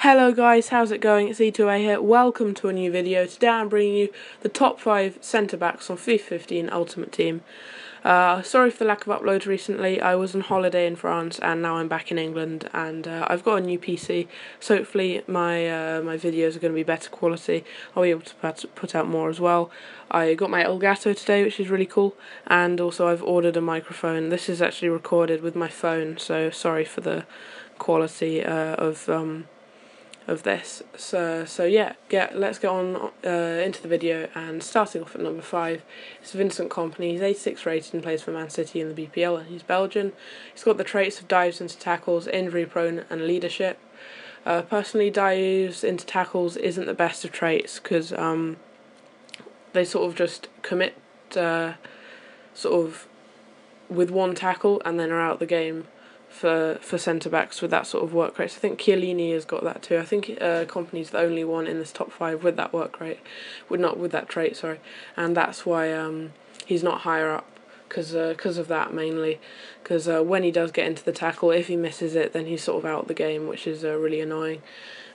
Hello guys, how's it going? It's E2A here. Welcome to a new video. Today I'm bringing you the top 5 centre backs on FIFA 15 Ultimate Team. Uh, sorry for the lack of uploads recently. I was on holiday in France and now I'm back in England and uh, I've got a new PC. So hopefully my uh, my videos are going to be better quality. I'll be able to put, put out more as well. I got my Elgato today, which is really cool, and also I've ordered a microphone. This is actually recorded with my phone, so sorry for the quality uh, of um, of this. So so yeah, get let's get on uh, into the video and starting off at number five is Vincent Kompany. He's 86 rated and plays for Man City in the BPL and he's Belgian. He's got the traits of dives into tackles, injury prone and leadership. Uh, personally, dives into tackles isn't the best of traits because um, they sort of just commit uh, sort of with one tackle and then are out the game for for centre backs with that sort of work rate. So I think Chiellini has got that too. I think uh, Kompany's the only one in this top five with that work rate, with not with that trait. Sorry, and that's why um, he's not higher up because uh, of that mainly. Because uh, when he does get into the tackle, if he misses it, then he's sort of out the game, which is uh, really annoying.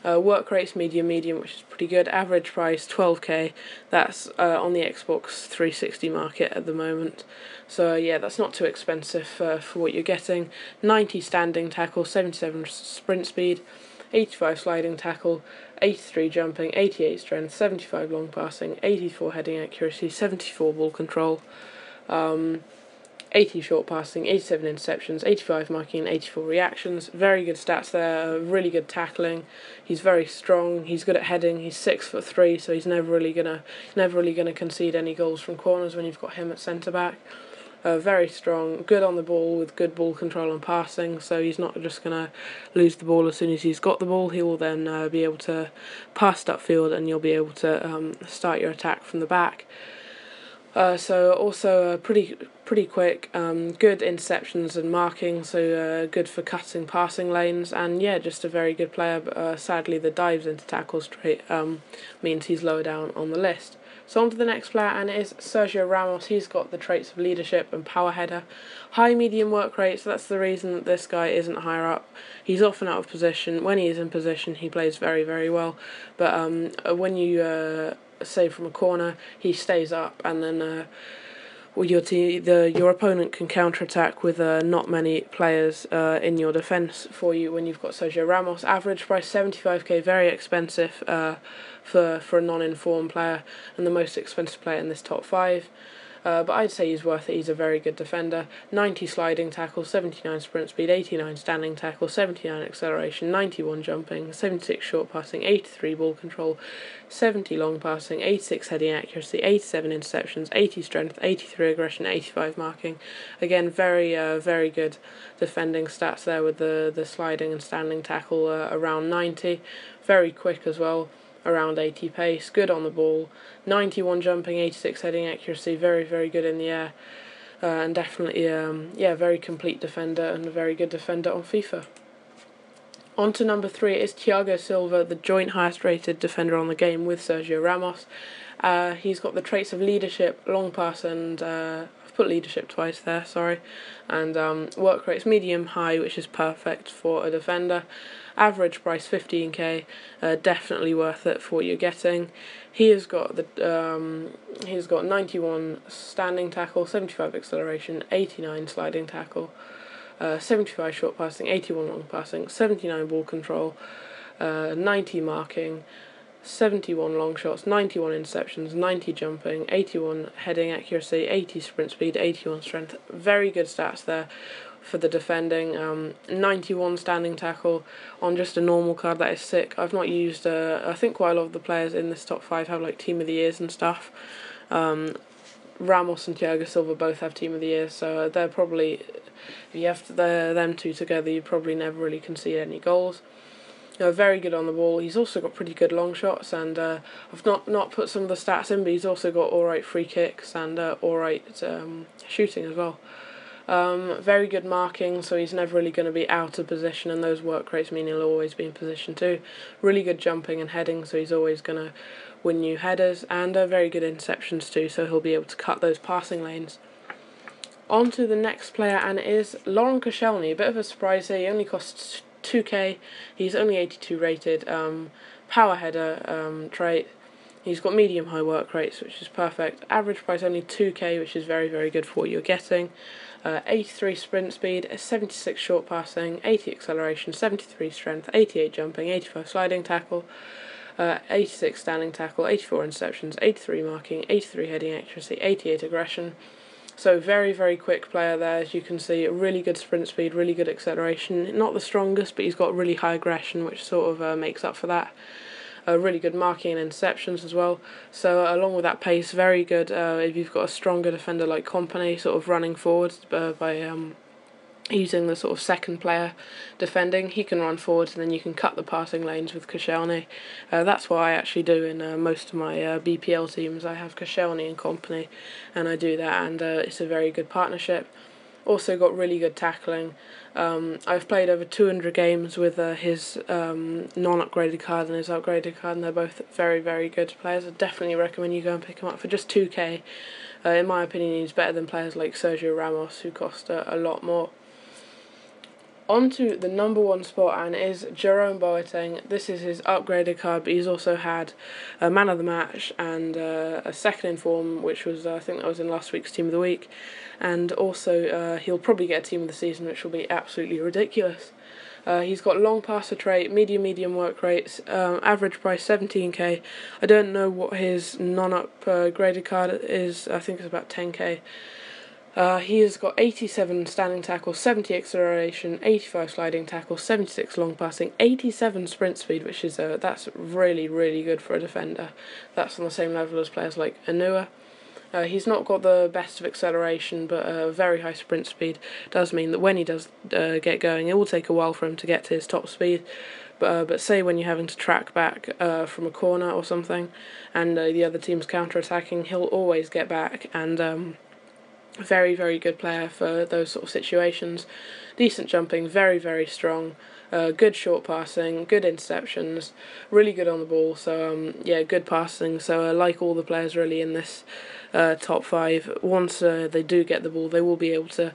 Uh, work rates medium medium, which is pretty good. Average price 12k. That's uh, on the Xbox 360 market at the moment. So uh, yeah, that's not too expensive uh, for what you're getting. 90 standing tackle, 77 sprint speed, 85 sliding tackle, 83 jumping, 88 strength, 75 long passing, 84 heading accuracy, 74 ball control. Um, 80 short passing, 87 interceptions, 85 marking, 84 reactions. Very good stats there. Really good tackling. He's very strong. He's good at heading. He's six foot three, so he's never really gonna never really gonna concede any goals from corners when you've got him at centre back. Uh, very strong, good on the ball with good ball control and passing. So he's not just gonna lose the ball as soon as he's got the ball. He will then uh, be able to pass upfield, and you'll be able to um, start your attack from the back. Uh, so also uh, pretty pretty quick, um, good interceptions and marking, so uh, good for cutting passing lanes, and yeah, just a very good player. But uh, sadly, the dives into tackles straight um, means he's lower down on the list. So on to the next player, and it is Sergio Ramos. He's got the traits of leadership and power header, high medium work rate. So that's the reason that this guy isn't higher up. He's often out of position. When he is in position, he plays very very well. But um, when you say from a corner, he stays up, and then uh, well, your the your opponent can counter attack with uh, not many players uh, in your defence for you when you've got Sergio Ramos. Average price seventy five k, very expensive uh, for for a non informed player, and the most expensive player in this top five. Uh, but I'd say he's worth it. He's a very good defender. 90 sliding tackle, 79 sprint speed, 89 standing tackle, 79 acceleration, 91 jumping, 76 short passing, 83 ball control, 70 long passing, 86 heading accuracy, 87 interceptions, 80 strength, 83 aggression, 85 marking. Again, very uh, very good defending stats there with the the sliding and standing tackle uh, around 90. Very quick as well around 80 pace, good on the ball, 91 jumping, 86 heading accuracy, very, very good in the air, uh, and definitely, um, yeah, very complete defender and a very good defender on FIFA. On to number three is Thiago Silva, the joint highest rated defender on the game with Sergio Ramos. Uh, he's got the traits of leadership, long pass, and uh, I've put leadership twice there, sorry, and um, work rates medium high, which is perfect for a defender. Average price 15k, uh, definitely worth it for what you're getting. He has got the um, he's got 91 standing tackle, 75 acceleration, 89 sliding tackle, uh, 75 short passing, 81 long passing, 79 ball control, uh, 90 marking. 71 long shots, 91 interceptions, 90 jumping, 81 heading accuracy, 80 sprint speed, 81 strength. Very good stats there for the defending. Um, 91 standing tackle on just a normal card. That is sick. I've not used. Uh, I think quite a lot of the players in this top five have like team of the years and stuff. Um, Ramos and Thiago Silva both have team of the year, so they're probably if you have to, them two together, you probably never really concede any goals. Uh, very good on the ball. He's also got pretty good long shots, and uh, I've not not put some of the stats in, but he's also got all right free kicks and uh, all right um, shooting as well. Um, very good marking, so he's never really going to be out of position, and those work rates mean he'll always be in position too. Really good jumping and heading, so he's always going to win new headers, and uh, very good interceptions too, so he'll be able to cut those passing lanes. On to the next player, and it is Laurent Koscielny. A bit of a surprise here. He only costs 2k, he's only 82 rated, um, power header um, trait, he's got medium high work rates which is perfect, average price only 2k which is very very good for what you're getting, uh, 83 sprint speed, 76 short passing, 80 acceleration, 73 strength, 88 jumping, 85 sliding tackle, uh, 86 standing tackle, 84 interceptions, 83 marking, 83 heading accuracy, 88 aggression. So very, very quick player there, as you can see. Really good sprint speed, really good acceleration. Not the strongest, but he's got really high aggression, which sort of uh, makes up for that. Uh, really good marking and interceptions as well. So uh, along with that pace, very good uh, if you've got a stronger defender like Kompany, sort of running forward uh, by um, using the sort of second player defending. He can run forwards and then you can cut the passing lanes with Koscielny. Uh, that's what I actually do in uh, most of my uh, BPL teams. I have Koscielny and Kompany and I do that and uh, it's a very good partnership. Also got really good tackling. Um, I've played over 200 games with uh, his um, non-upgraded card and his upgraded card and they're both very very good players. I definitely recommend you go and pick him up for just 2k. Uh, in my opinion he's better than players like Sergio Ramos who cost a lot more on to the number one spot and is Jerome Boateng. This is his upgraded card, but he's also had a man of the match and uh, a second in form, which was uh, I think that was in last week's team of the week, and also uh, he'll probably get a team of the season, which will be absolutely ridiculous. Uh, he's got long passer trait, medium medium work rates, um, average price 17k. I don't know what his non-upgraded card is. I think it's about 10k. Uh, he has got 87 standing tackles, 70 acceleration, 85 sliding tackles, 76 long passing, 87 sprint speed, which is uh, that's really really good for a defender. That's on the same level as players like Anua. Uh, he's not got the best of acceleration, but uh, very high sprint speed does mean that when he does uh, get going, it will take a while for him to get to his top speed. But, uh, but say when you're having to track back uh, from a corner or something, and the other team's counter attacking, he'll always get back and. Um, very, very good player for those sort of situations. Decent jumping, very, very strong. Uh, good short passing, good interceptions, really good on the ball. So um, yeah, good passing. So uh, like all the players really in this uh, top five, once uh, they do get the ball, they will be able to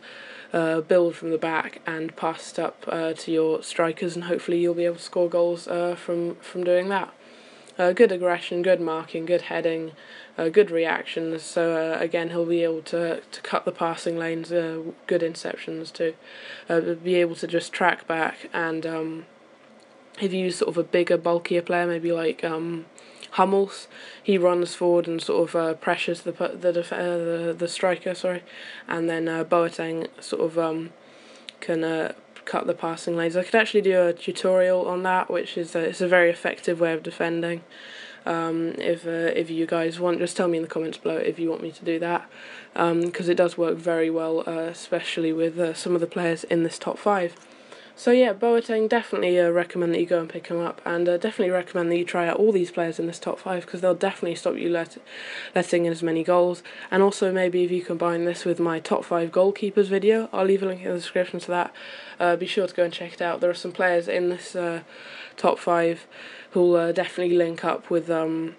uh, build from the back and pass it up uh, to your strikers, and hopefully you'll be able to score goals from from doing that. Uh, good aggression, good marking, good heading, uh, good reactions. So uh, again, he'll be able to to cut the passing lanes, uh, good interceptions too, uh, be able to just track back and um, if you use sort of a bigger, bulkier player, maybe like um, Hummels, he runs forward and sort of uh, pressures the the, the the striker, sorry, and then Boateng sort of um, can cut the passing lanes. I could actually do a tutorial on that, which is a, it's a very effective way of defending. Um, if uh, if you guys want, just tell me in the comments below if you want me to do that, because um, it does work very well, uh, especially with uh, some of the players in this top five. So yeah, Boateng, definitely uh, recommend that you go and pick him up, and uh, definitely recommend that you try out all these players in this top five because they'll definitely stop you let letting in as many goals. And also maybe if you combine this with my top five goalkeepers video, I'll leave a link in the description to that. Uh, be sure to go and check it out. There are some players in this uh, top five who'll uh, definitely link up with um,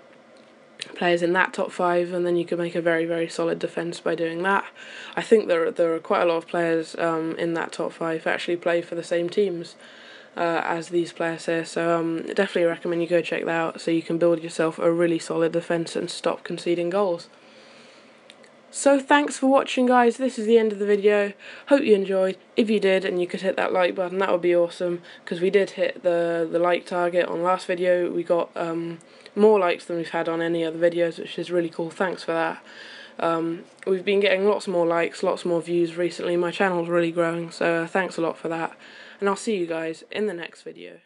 players in that top five, and then you can make a very very solid defence by doing that. I think there are, there are quite a lot of players um, in that top five who actually play for the same teams. Uh, as these players here, so um, definitely recommend you go check that out so you can build yourself a really solid defence and stop conceding goals. So thanks for watching guys, this is the end of the video, hope you enjoyed, if you did and you could hit that like button that would be awesome, because we did hit the, the like target on last video, we got um, more likes than we've had on any other videos, which is really cool. Thanks for that. Um, we've been getting lots more likes, lots more views recently. My channel's really growing, so thanks a lot for that. And I'll see you guys in the next video.